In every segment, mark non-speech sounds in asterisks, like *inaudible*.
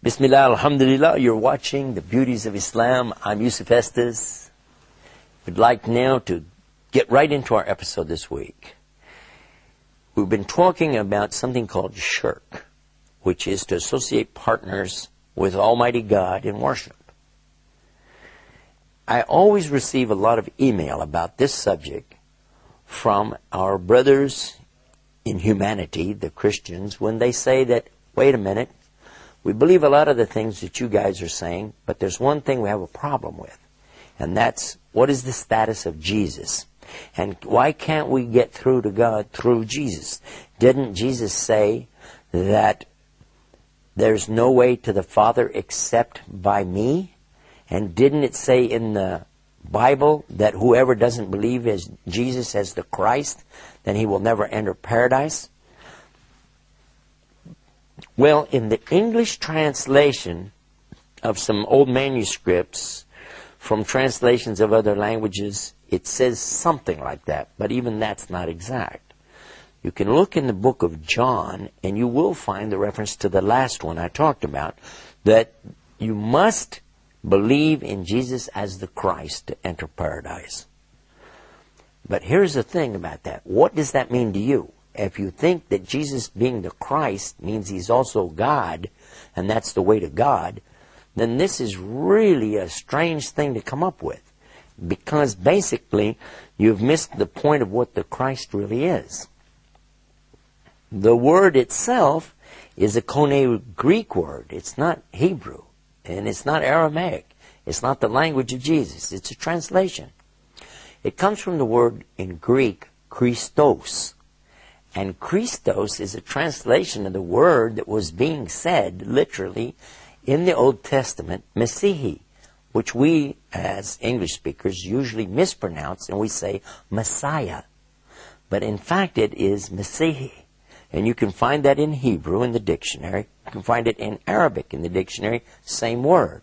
Bismillah, Alhamdulillah, you're watching The Beauties of Islam. I'm Yusuf Estes. We'd like now to get right into our episode this week. We've been talking about something called shirk, which is to associate partners with Almighty God in worship. I always receive a lot of email about this subject from our brothers in humanity, the Christians, when they say that, wait a minute, we believe a lot of the things that you guys are saying, but there's one thing we have a problem with, and that's what is the status of Jesus? And why can't we get through to God through Jesus? Didn't Jesus say that there's no way to the Father except by me? And didn't it say in the Bible that whoever doesn't believe as Jesus as the Christ, then he will never enter paradise? Well, in the English translation of some old manuscripts from translations of other languages, it says something like that, but even that's not exact. You can look in the book of John and you will find the reference to the last one I talked about that you must believe in Jesus as the Christ to enter paradise. But here's the thing about that. What does that mean to you? If you think that Jesus being the Christ means he's also God, and that's the way to God, then this is really a strange thing to come up with. Because basically, you've missed the point of what the Christ really is. The word itself is a Koine Greek word. It's not Hebrew. And it's not Aramaic. It's not the language of Jesus. It's a translation. It comes from the word in Greek, Christos, and Christos is a translation of the word that was being said literally in the Old Testament, Messihi, which we as English speakers usually mispronounce and we say Messiah. But in fact it is Messihi. And you can find that in Hebrew in the dictionary. You can find it in Arabic in the dictionary, same word.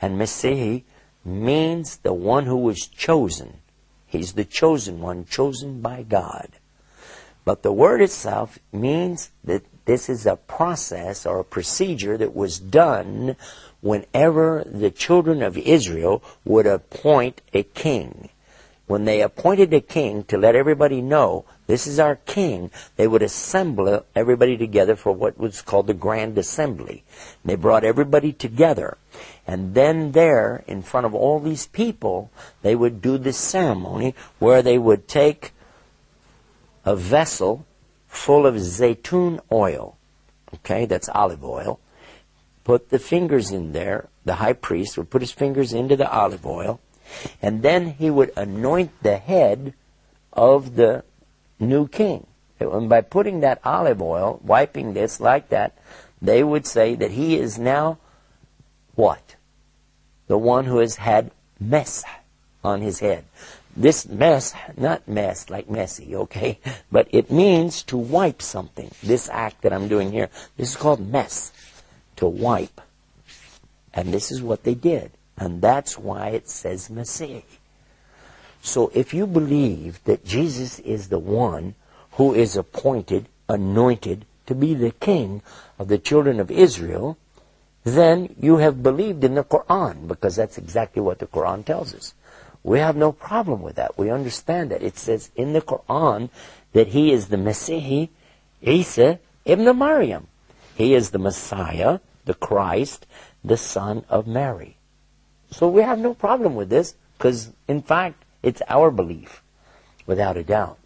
And Messihi means the one who was chosen. He's the chosen one, chosen by God. But the word itself means that this is a process or a procedure that was done whenever the children of Israel would appoint a king. When they appointed a king to let everybody know this is our king, they would assemble everybody together for what was called the Grand Assembly. They brought everybody together. And then there, in front of all these people, they would do this ceremony where they would take a vessel full of zaytun oil. Okay, that's olive oil. Put the fingers in there. The high priest would put his fingers into the olive oil, and then he would anoint the head of the new king. And by putting that olive oil, wiping this like that, they would say that he is now what? The one who has had mess on his head. This mess, not mess like messy, okay? But it means to wipe something. This act that I'm doing here, this is called mess, to wipe. And this is what they did. And that's why it says Messiah. So if you believe that Jesus is the one who is appointed, anointed to be the king of the children of Israel, then you have believed in the Quran because that's exactly what the Quran tells us. We have no problem with that. We understand that. It says in the Quran that he is the Messiah, Isa ibn Maryam. He is the Messiah, the Christ, the son of Mary. So we have no problem with this because, in fact, it's our belief, without a doubt.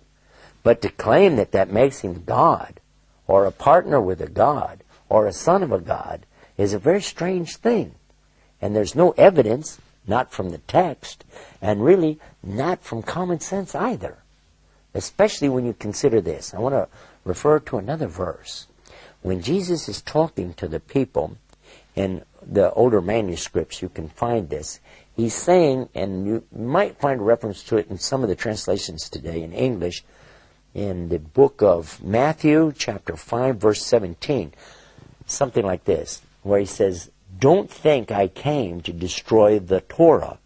But to claim that that makes him God, or a partner with a God, or a son of a God, is a very strange thing. And there's no evidence not from the text, and really not from common sense either. Especially when you consider this. I want to refer to another verse. When Jesus is talking to the people in the older manuscripts, you can find this. He's saying, and you might find a reference to it in some of the translations today in English, in the book of Matthew, chapter 5, verse 17, something like this, where he says, don't think I came to destroy the Torah.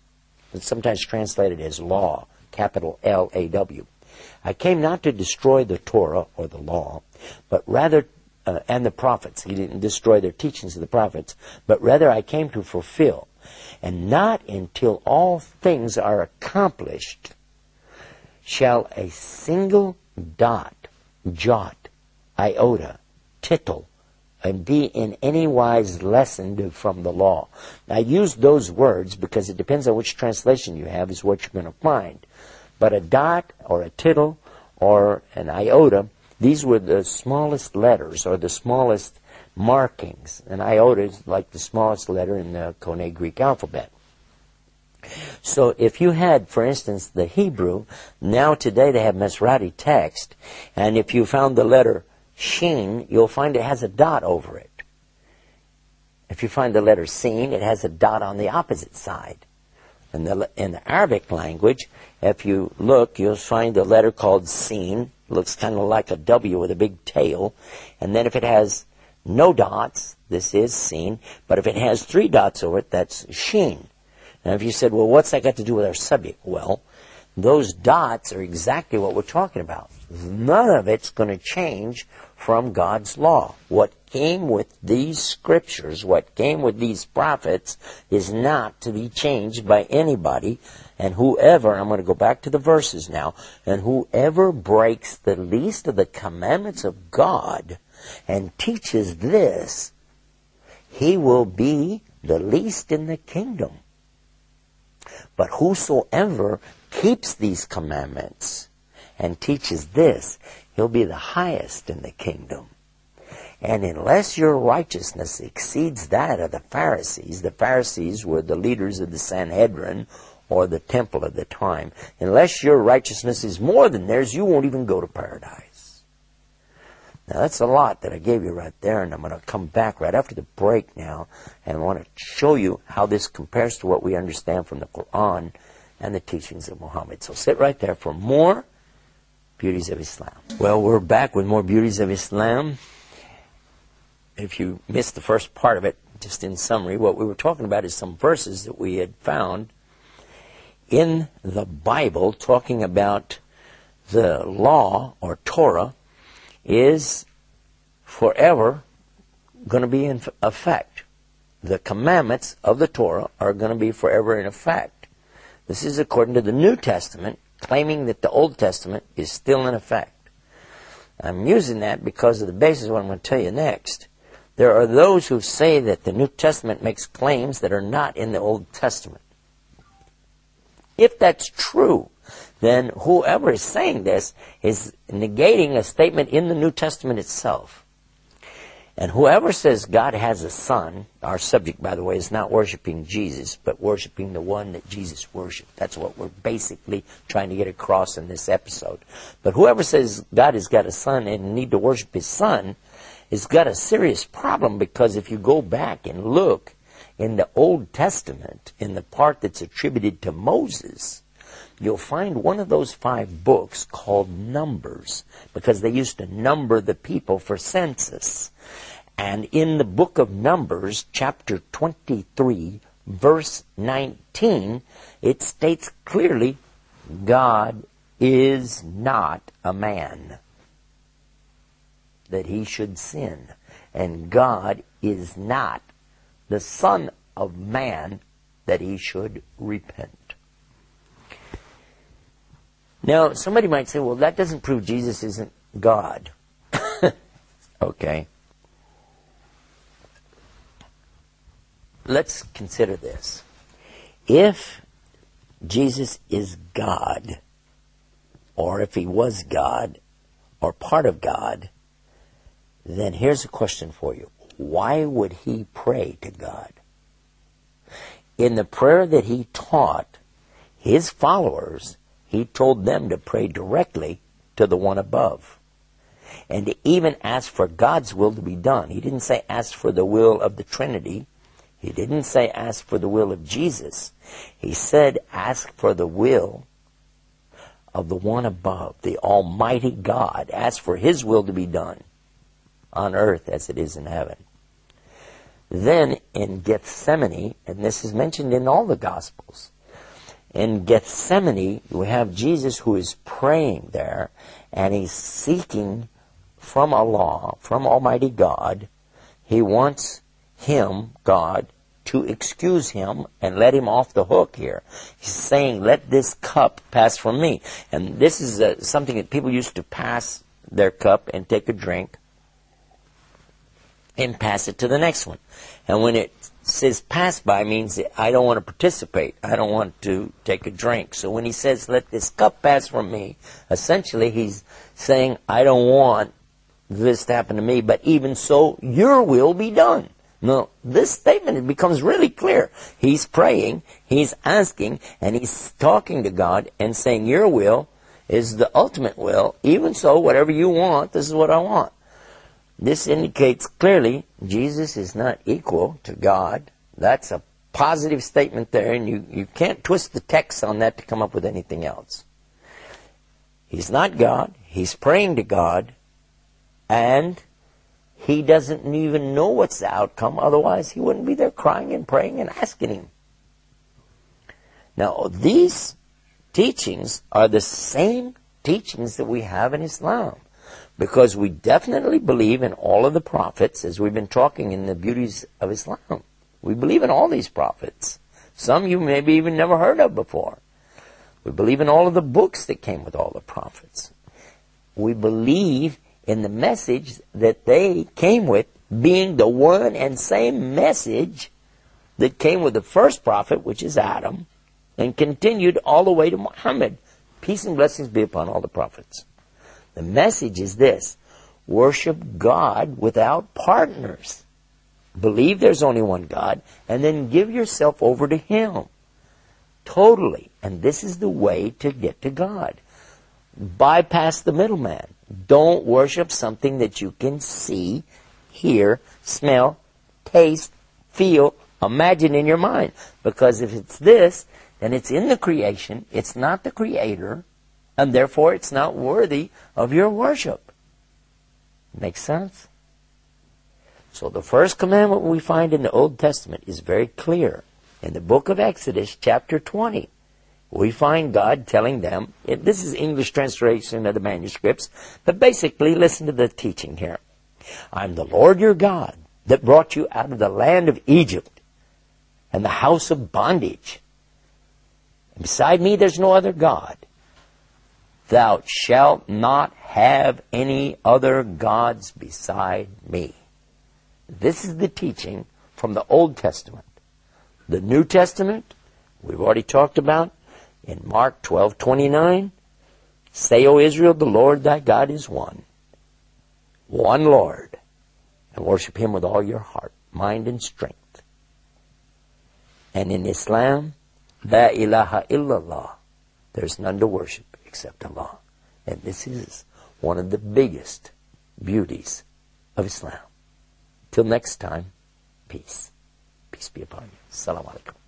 It's sometimes translated as law, capital L A W. I came not to destroy the Torah or the law, but rather uh, and the prophets. He didn't destroy their teachings of the prophets, but rather I came to fulfill. And not until all things are accomplished shall a single dot, jot, iota, tittle, and be in any wise lessened from the law. I use those words because it depends on which translation you have is what you're going to find. But a dot or a tittle or an iota, these were the smallest letters or the smallest markings. An iota is like the smallest letter in the Koine Greek alphabet. So if you had, for instance, the Hebrew, now today they have Masoretic text, and if you found the letter Shin, you'll find it has a dot over it. If you find the letter seen, it has a dot on the opposite side. In the, in the Arabic language, if you look, you'll find a letter called seen. Looks kind of like a W with a big tail. And then if it has no dots, this is seen. But if it has three dots over it, that's Shin. Now, if you said, well, what's that got to do with our subject? Well, those dots are exactly what we're talking about. None of it's going to change from God's law. What came with these scriptures, what came with these prophets, is not to be changed by anybody. And whoever, I'm going to go back to the verses now, and whoever breaks the least of the commandments of God and teaches this, he will be the least in the kingdom. But whosoever keeps these commandments and teaches this, he'll be the highest in the kingdom. And unless your righteousness exceeds that of the Pharisees, the Pharisees were the leaders of the Sanhedrin or the temple at the time, unless your righteousness is more than theirs, you won't even go to paradise. Now that's a lot that I gave you right there, and I'm going to come back right after the break now and I want to show you how this compares to what we understand from the Quran and the teachings of Muhammad. So sit right there for more beauties of Islam. Well, we're back with more beauties of Islam. If you missed the first part of it, just in summary, what we were talking about is some verses that we had found in the Bible talking about the law or Torah is forever going to be in effect. The commandments of the Torah are going to be forever in effect. This is according to the New Testament, claiming that the Old Testament is still in effect. I'm using that because of the basis of what I'm going to tell you next. There are those who say that the New Testament makes claims that are not in the Old Testament. If that's true, then whoever is saying this is negating a statement in the New Testament itself. And whoever says God has a son, our subject, by the way, is not worshiping Jesus, but worshiping the one that Jesus worshiped. That's what we're basically trying to get across in this episode. But whoever says God has got a son and need to worship his son has got a serious problem because if you go back and look in the Old Testament, in the part that's attributed to Moses, you'll find one of those five books called Numbers because they used to number the people for census. And in the book of Numbers, chapter 23, verse 19, it states clearly God is not a man that he should sin. And God is not the Son of Man that he should repent. Now, somebody might say, well, that doesn't prove Jesus isn't God. *laughs* okay. let's consider this. If Jesus is God, or if he was God, or part of God, then here's a question for you. Why would he pray to God? In the prayer that he taught his followers, he told them to pray directly to the one above. And to even ask for God's will to be done. He didn't say ask for the will of the Trinity. He didn't say ask for the will of Jesus. He said ask for the will of the one above, the Almighty God. Ask for His will to be done on earth as it is in heaven. Then in Gethsemane, and this is mentioned in all the Gospels, in Gethsemane, we have Jesus who is praying there, and he's seeking from Allah, from Almighty God. He wants him, God, to excuse him and let him off the hook here. He's saying, let this cup pass from me. And this is uh, something that people used to pass their cup and take a drink and pass it to the next one. And when it says pass by means I don't want to participate. I don't want to take a drink. So when he says let this cup pass from me, essentially he's saying I don't want this to happen to me, but even so your will be done. Now, this statement becomes really clear. He's praying, he's asking, and he's talking to God and saying your will is the ultimate will. Even so, whatever you want, this is what I want. This indicates clearly Jesus is not equal to God. That's a positive statement there, and you, you can't twist the text on that to come up with anything else. He's not God. He's praying to God, and he doesn't even know what's the outcome. Otherwise, he wouldn't be there crying and praying and asking him. Now, these teachings are the same teachings that we have in Islam because we definitely believe in all of the prophets, as we've been talking in the beauties of Islam. We believe in all these prophets. Some you maybe even never heard of before. We believe in all of the books that came with all the prophets. We believe in the message that they came with being the one and same message that came with the first prophet, which is Adam, and continued all the way to Muhammad. Peace and blessings be upon all the prophets. The message is this worship God without partners. Believe there's only one God, and then give yourself over to Him. Totally. And this is the way to get to God. Bypass the middleman. Don't worship something that you can see, hear, smell, taste, feel, imagine in your mind. Because if it's this, then it's in the creation, it's not the creator, and therefore it's not worthy of your worship. Makes sense? So the first commandment we find in the Old Testament is very clear. In the book of Exodus, chapter 20, we find God telling them, this is English translation of the manuscripts, but basically listen to the teaching here. I'm the Lord your God that brought you out of the land of Egypt and the house of bondage. Beside me there's no other God. Thou shalt not have any other gods beside me. This is the teaching from the Old Testament. The New Testament, we've already talked about in Mark 12:29. Say, O Israel, the Lord thy God is one. One Lord. And worship him with all your heart, mind, and strength. And in Islam, La ilaha illallah. There's none to worship except Allah. And this is one of the biggest beauties of Islam. Till next time, peace. Peace be upon you. Assalamu alaikum.